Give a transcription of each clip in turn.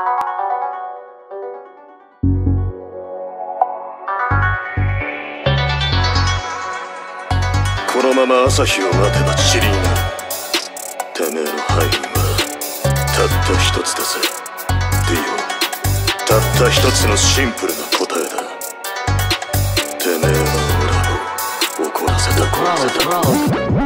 このまま朝日を待てば塵になる。てめえの範囲はたった一つだぜディオたった一つのシンプルな答えだ。てめえは裏を怒らせた。殺せた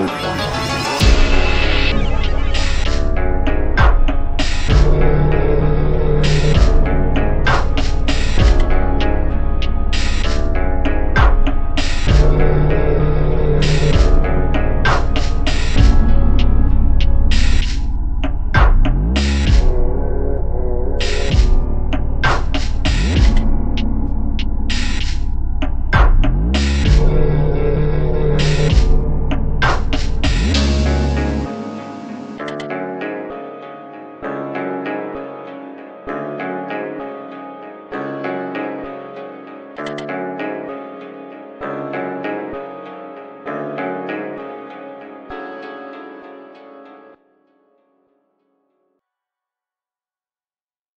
Open.